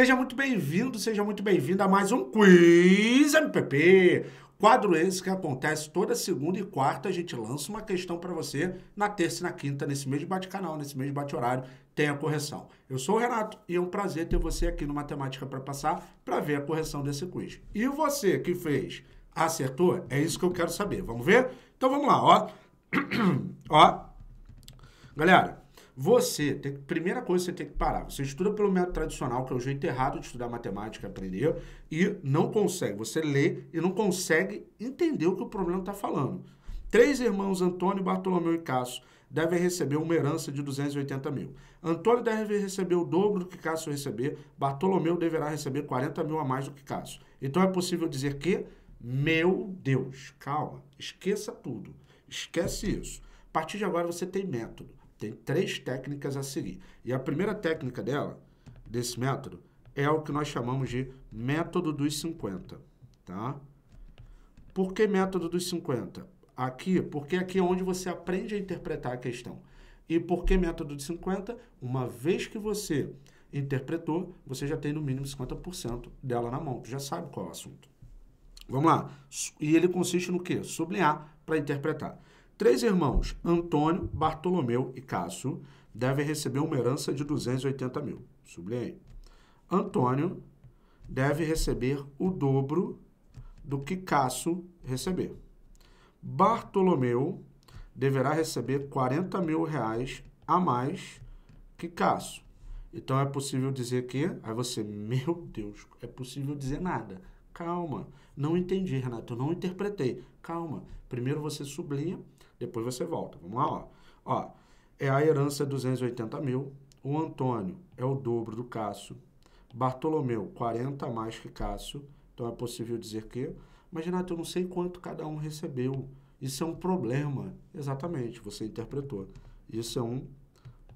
Seja muito bem-vindo, seja muito bem-vinda a mais um Quiz MPP. Quadro esse que acontece toda segunda e quarta, a gente lança uma questão para você na terça e na quinta, nesse mesmo bate-canal, nesse mesmo bate-horário, tem a correção. Eu sou o Renato e é um prazer ter você aqui no Matemática para Passar para ver a correção desse quiz. E você que fez, acertou? É isso que eu quero saber. Vamos ver? Então vamos lá, ó. ó. Galera, você, tem, primeira coisa que você tem que parar. Você estuda pelo método tradicional, que é o jeito errado de estudar matemática, aprender, e não consegue. Você lê e não consegue entender o que o problema está falando. Três irmãos, Antônio, Bartolomeu e Cássio, devem receber uma herança de 280 mil. Antônio deve receber o dobro do que Cássio receber. Bartolomeu deverá receber 40 mil a mais do que Cássio. Então é possível dizer que, meu Deus, calma, esqueça tudo. Esquece isso. A partir de agora você tem método. Tem três técnicas a seguir. E a primeira técnica dela, desse método, é o que nós chamamos de método dos 50, tá? Por que método dos 50? Aqui, porque aqui é onde você aprende a interpretar a questão. E por que método de 50? Uma vez que você interpretou, você já tem no mínimo 50% dela na mão, já sabe qual é o assunto. Vamos lá. E ele consiste no quê? Sublinhar para interpretar. Três irmãos, Antônio, Bartolomeu e Cássio, devem receber uma herança de 280 mil. Sublinhei. Antônio deve receber o dobro do que Cássio receber. Bartolomeu deverá receber 40 mil reais a mais que Cássio. Então é possível dizer que. Aí você, meu Deus, é possível dizer nada. Calma, não entendi, Renato, eu não interpretei. Calma, primeiro você sublinha depois você volta. Vamos lá, ó. ó é a herança 280 mil. O Antônio é o dobro do Cássio. Bartolomeu, 40 a mais que Cássio. Então é possível dizer que. Mas, Renato, eu não sei quanto cada um recebeu. Isso é um problema. Exatamente, você interpretou. Isso é um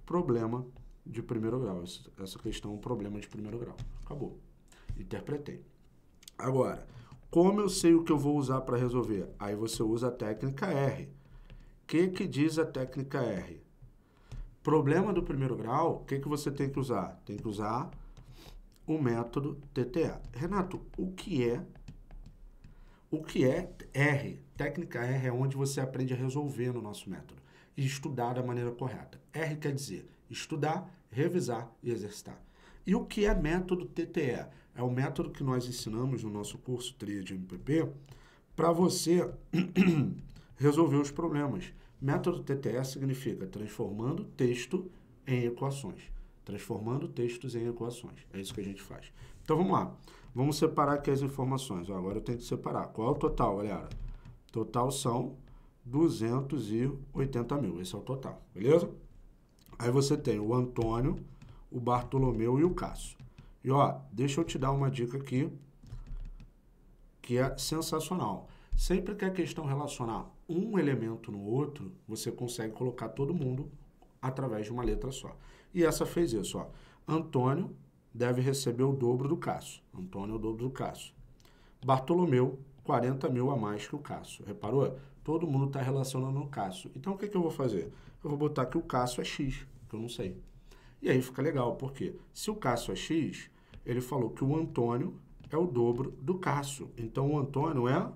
problema de primeiro grau. Essa questão é um problema de primeiro grau. Acabou. Interpretei. Agora, como eu sei o que eu vou usar para resolver? Aí você usa a técnica R que, que diz a técnica R? Problema do primeiro grau, o que, que você tem que usar? Tem que usar o método TTA. Renato, o que é o que é R? Técnica R é onde você aprende a resolver no nosso método e estudar da maneira correta. R quer dizer estudar, revisar e exercitar. E o que é método TTE? É o método que nós ensinamos no nosso curso Tria de MPP para você resolver os problemas. Método TTS significa transformando texto em equações. Transformando textos em equações. É isso que a gente faz. Então vamos lá. Vamos separar aqui as informações. Agora eu tenho que separar. Qual é o total, galera? Total são 280 mil. Esse é o total, beleza? Aí você tem o Antônio, o Bartolomeu e o Cássio. E ó, deixa eu te dar uma dica aqui que é sensacional. Sempre que a questão relacionar um elemento no outro, você consegue colocar todo mundo através de uma letra só. E essa fez isso, ó. Antônio deve receber o dobro do Cássio. Antônio é o dobro do Cássio. Bartolomeu, 40 mil a mais que o Cássio. Reparou? Todo mundo está relacionando o Cássio. Então, o que, que eu vou fazer? Eu vou botar que o Cássio é X, que eu não sei. E aí fica legal, porque se o Cássio é X, ele falou que o Antônio é o dobro do Cássio. Então, o Antônio é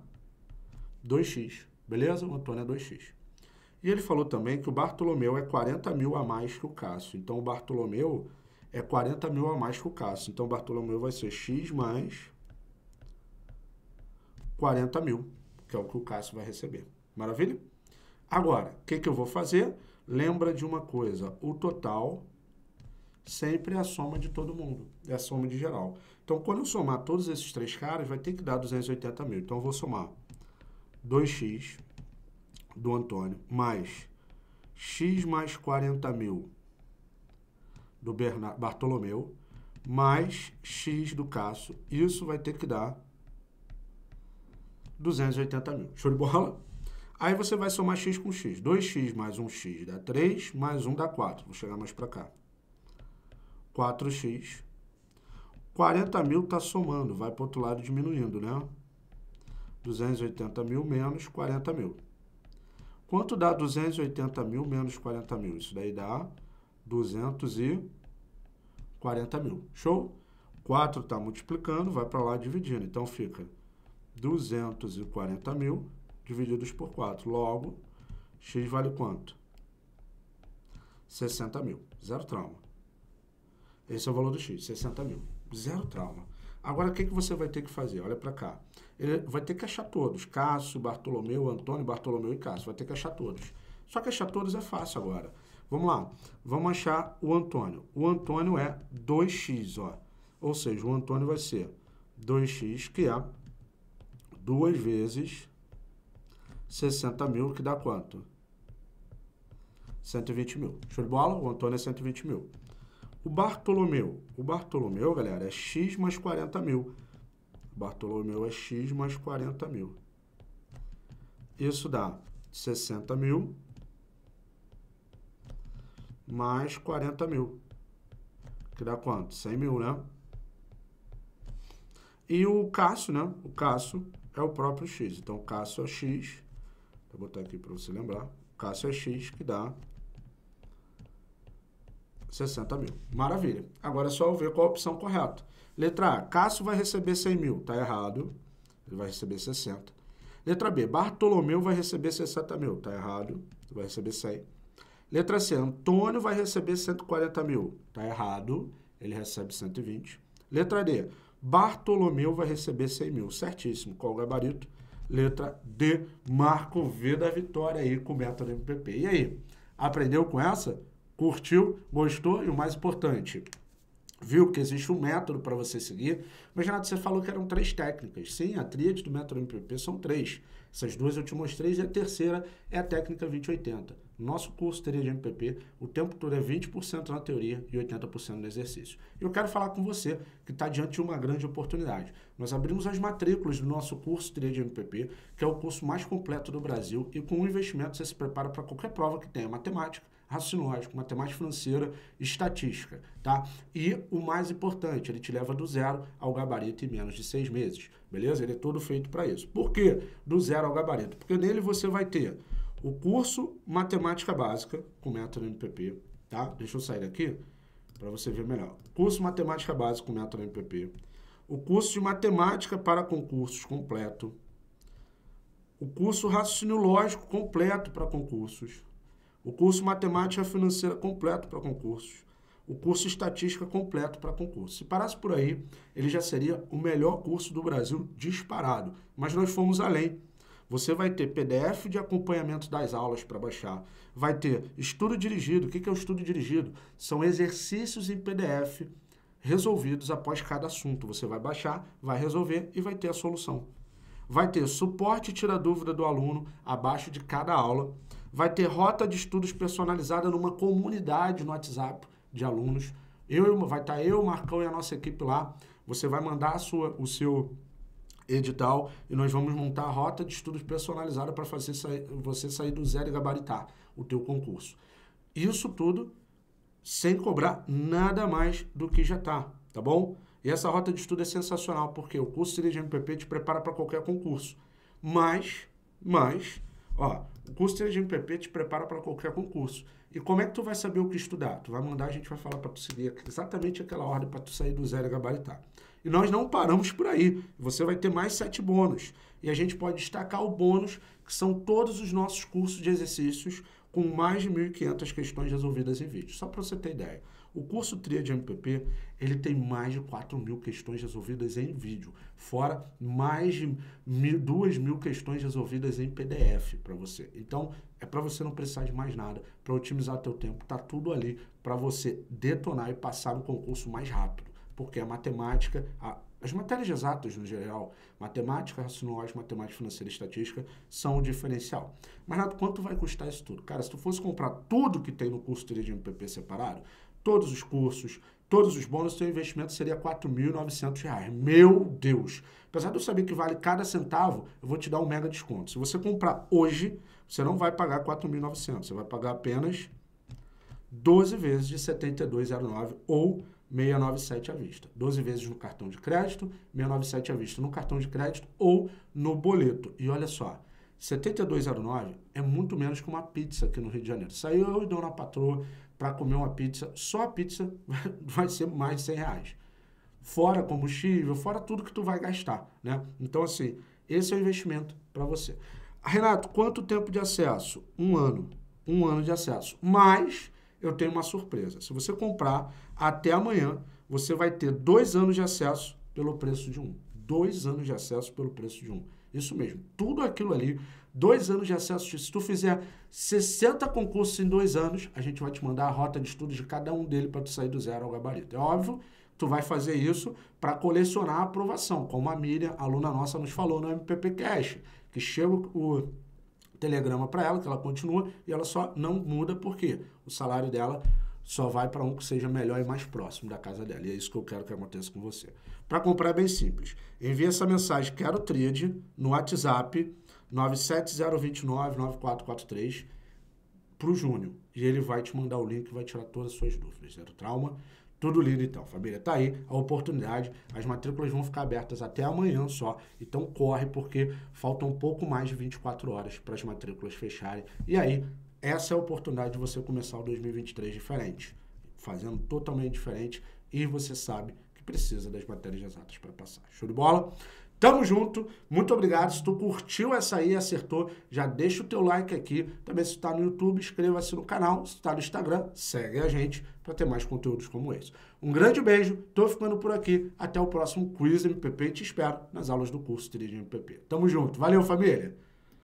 2x, beleza? O Antônio é 2x. E ele falou também que o Bartolomeu é 40 mil a mais que o Cássio. Então, o Bartolomeu é 40 mil a mais que o Cássio. Então, o Bartolomeu vai ser x mais 40 mil, que é o que o Cássio vai receber. Maravilha? Agora, o que, que eu vou fazer? Lembra de uma coisa, o total sempre é a soma de todo mundo, é a soma de geral. Então, quando eu somar todos esses três caras, vai ter que dar 280 mil. Então, eu vou somar 2x do Antônio mais x mais 40 mil do Bernard, Bartolomeu mais x do Cássio. Isso vai ter que dar 280 mil. Show de bola? Aí você vai somar x com x. 2x mais 1x dá 3, mais 1 dá 4. Vou chegar mais para cá. 4x. 40 mil está somando, vai para o outro lado diminuindo, né? 280 mil menos 40 mil. Quanto dá 280 mil menos 40 mil? Isso daí dá 240 mil. Show? 4 está multiplicando, vai para lá dividindo. Então, fica 240 mil divididos por 4. Logo, x vale quanto? 60 mil. Zero trauma. Esse é o valor do x, 60 mil. Zero trauma. Agora, o que, que você vai ter que fazer? Olha para cá. Ele vai ter que achar todos. Cássio, Bartolomeu, Antônio, Bartolomeu e Cássio. Vai ter que achar todos. Só que achar todos é fácil agora. Vamos lá. Vamos achar o Antônio. O Antônio é 2x, ó. Ou seja, o Antônio vai ser 2x, que é 2 vezes 60 mil, que dá quanto? 120 mil. Show de bola? O Antônio é 120 mil. O Bartolomeu. O Bartolomeu, galera, é x mais 40 mil. Bartolomeu é x mais 40 mil. Isso dá 60 mil mais 40 mil. Que dá quanto? 100 mil, né? E o Cássio, né? O Cássio é o próprio X. Então, o Cássio é X. Vou botar aqui para você lembrar. O Cássio é X, que dá 60 mil. Maravilha. Agora é só eu ver qual a opção correta. Letra A, Cássio vai receber 100 mil. Tá errado. Ele vai receber 60. Letra B, Bartolomeu vai receber 60 mil. Tá errado. Ele vai receber 100. Letra C, Antônio vai receber 140 mil. Tá errado. Ele recebe 120. Letra D, Bartolomeu vai receber 100 mil. Certíssimo. Qual o gabarito? Letra D, Marco V da vitória aí com o método MPP. E aí, aprendeu com essa? Curtiu? Gostou? E o mais importante, viu que existe um método para você seguir. Mas, Renato, você falou que eram três técnicas. Sim, a tríade do método MPP são três. Essas duas eu te mostrei e a terceira é a técnica 2080. Nosso curso Tríade MPP, o tempo todo é 20% na teoria e 80% no exercício. E eu quero falar com você que está diante de uma grande oportunidade. Nós abrimos as matrículas do nosso curso Tríade MPP, que é o curso mais completo do Brasil e com um investimento você se prepara para qualquer prova que tenha matemática, raciocínio matemática financeira, estatística, tá? E o mais importante, ele te leva do zero ao gabarito em menos de seis meses, beleza? Ele é todo feito para isso. Por que do zero ao gabarito? Porque nele você vai ter o curso Matemática Básica com método MPP, tá? Deixa eu sair daqui para você ver melhor. Curso Matemática Básica com método MPP. O curso de Matemática para concursos completo. O curso Raciocínio Lógico completo para concursos o curso Matemática Financeira completo para concursos, o curso Estatística completo para concursos. Se parasse por aí, ele já seria o melhor curso do Brasil disparado. Mas nós fomos além. Você vai ter PDF de acompanhamento das aulas para baixar. Vai ter estudo dirigido. O que é o estudo dirigido? São exercícios em PDF resolvidos após cada assunto. Você vai baixar, vai resolver e vai ter a solução. Vai ter suporte e tira dúvida do aluno abaixo de cada aula vai ter rota de estudos personalizada numa comunidade no WhatsApp de alunos. Eu, vai estar eu, o Marcão e a nossa equipe lá. Você vai mandar a sua, o seu edital e nós vamos montar a rota de estudos personalizada para fazer você sair do zero e gabaritar o teu concurso. Isso tudo sem cobrar nada mais do que já está, tá bom? E essa rota de estudo é sensacional porque o curso de MPP te prepara para qualquer concurso. Mas, mas Ó, o curso de MPP te prepara para qualquer concurso. E como é que tu vai saber o que estudar? Tu vai mandar, a gente vai falar para tu seguir exatamente aquela ordem para tu sair do zero e gabaritar. E nós não paramos por aí. Você vai ter mais sete bônus. E a gente pode destacar o bônus, que são todos os nossos cursos de exercícios com mais de 1.500 questões resolvidas em vídeo. Só para você ter ideia. O curso TRIA de MPP, ele tem mais de 4 mil questões resolvidas em vídeo, fora mais de mil, 2 mil questões resolvidas em PDF para você. Então, é para você não precisar de mais nada, para otimizar teu tempo, tá tudo ali para você detonar e passar no concurso mais rápido, porque a matemática, a, as matérias exatas, no geral, matemática, raciocínio matemática financeira e estatística, são o diferencial. Mas, Nato, quanto vai custar isso tudo? Cara, se tu fosse comprar tudo que tem no curso de MPP separado, todos os cursos, todos os bônus, seu investimento seria R$ 4.900. Meu Deus! Apesar de eu saber que vale cada centavo, eu vou te dar um mega desconto. Se você comprar hoje, você não vai pagar R$ 4.900, você vai pagar apenas 12 vezes de R$ 72,09 ou 697 à vista. 12 vezes no cartão de crédito, 697 à vista no cartão de crédito ou no boleto. E olha só, 72,09 é muito menos que uma pizza aqui no Rio de Janeiro. Saiu eu e Dona Patroa para comer uma pizza, só a pizza vai ser mais de 100 reais. fora combustível, fora tudo que tu vai gastar, né? Então, assim, esse é o investimento para você. Renato, quanto tempo de acesso? Um ano. Um ano de acesso. Mas eu tenho uma surpresa. Se você comprar até amanhã, você vai ter dois anos de acesso pelo preço de um. Dois anos de acesso pelo preço de um. Isso mesmo. Tudo aquilo ali, dois anos de acesso. Se tu fizer 60 concursos em dois anos, a gente vai te mandar a rota de estudos de cada um dele para tu sair do zero ao gabarito. É óbvio, tu vai fazer isso para colecionar a aprovação, como a Miriam, aluna nossa, nos falou no MPP Cash, que chega o telegrama para ela, que ela continua e ela só não muda porque o salário dela só vai para um que seja melhor e mais próximo da casa dela. E é isso que eu quero que aconteça com você. Para comprar é bem simples. Envie essa mensagem Quero Tríade no WhatsApp 970299443 para o Júnior. E ele vai te mandar o link, vai tirar todas as suas dúvidas. Zero trauma. Tudo lindo então, família. Tá aí a oportunidade. As matrículas vão ficar abertas até amanhã só. Então corre porque faltam um pouco mais de 24 horas para as matrículas fecharem. E aí, essa é a oportunidade de você começar o 2023 diferente, fazendo totalmente diferente e você sabe que precisa das matérias exatas para passar. Show de bola? Tamo junto, muito obrigado. Se tu curtiu essa aí, acertou, já deixa o teu like aqui. Também se tu tá no YouTube, inscreva-se no canal. Se tu tá no Instagram, segue a gente para ter mais conteúdos como esse. Um grande beijo, tô ficando por aqui. Até o próximo Quiz MPP e te espero nas aulas do curso Trilha MPP. Tamo junto, valeu família!